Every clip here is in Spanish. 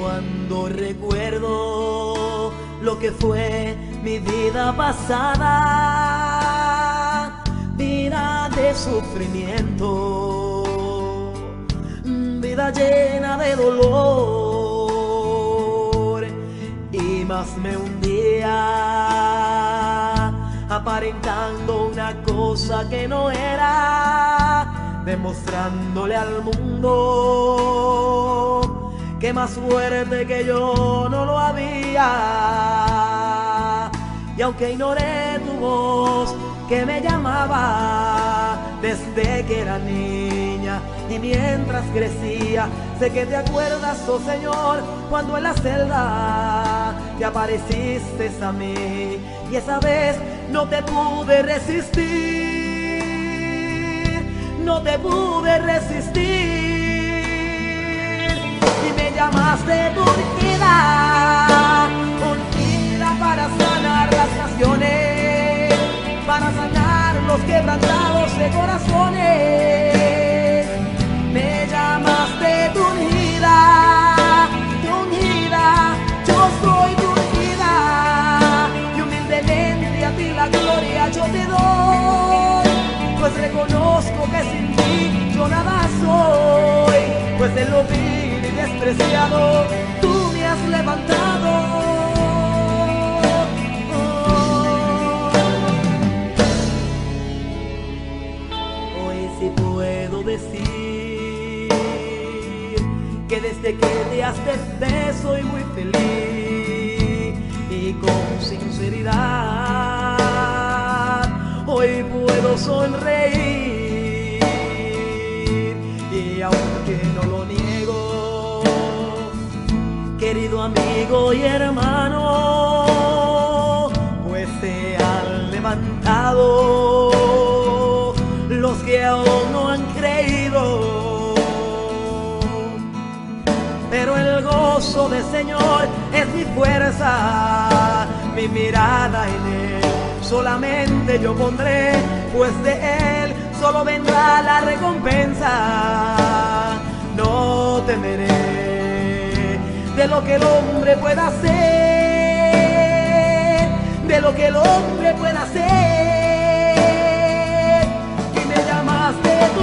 Cuando recuerdo lo que fue mi vida pasada, vida de sufrimiento, vida llena de dolor, más me hundía aparentando una cosa que no era, demostrándole al mundo que más fuerte que yo no lo había. Y aunque ignoré tu voz que me llamaba desde que era niña y mientras crecía, sé que te acuerdas, oh Señor, cuando en la celda te apareciste a mí y esa vez no te pude resistir, no te pude resistir y me llamaste tu unida, unida para sanar las naciones, para sanar los quebrantados de corazones. Lo vil despreciado tú me has levantado. Hoy sí puedo decir que desde que te acepté soy muy feliz y con sinceridad hoy puedo sonreír aunque no lo niego, querido amigo y hermano, pues se han levantado los que aún no han creído. Pero el gozo del Señor es mi fuerza, mi mirada en Él. Solamente yo pondré, pues de Él solo vendrá la recompensa. Lo que el hombre pueda hacer, de lo que el hombre pueda hacer. Y me llamaste tu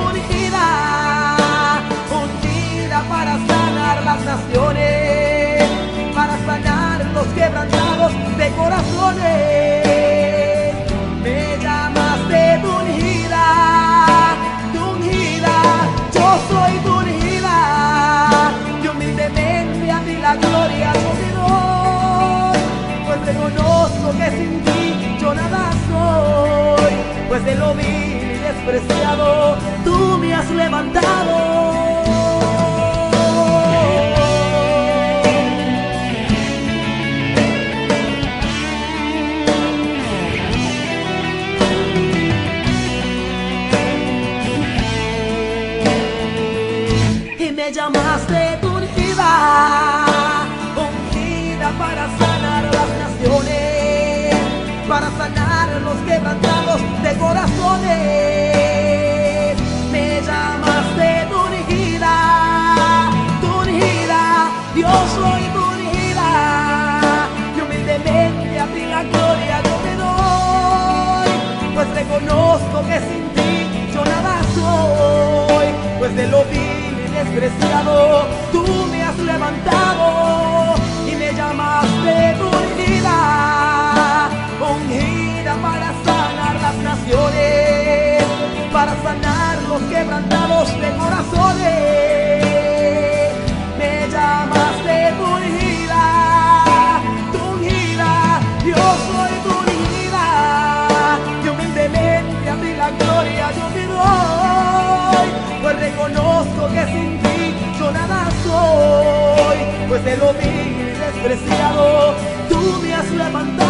reconozco que sin ti yo nada soy, pues de lo vil y despreciado tú me has levantado. y me llamaste tu ungida, ungida para sanar las naciones, para sanar los quebrantados de corazones. Me llamaste tu ungida, tu ungida, yo soy tu ungida, y humildemente a ti la gloria yo te doy, pues reconozco que sin ti yo nada soy, pues de lo vil y despreciado pues de lo y despreciado tú me has levantado.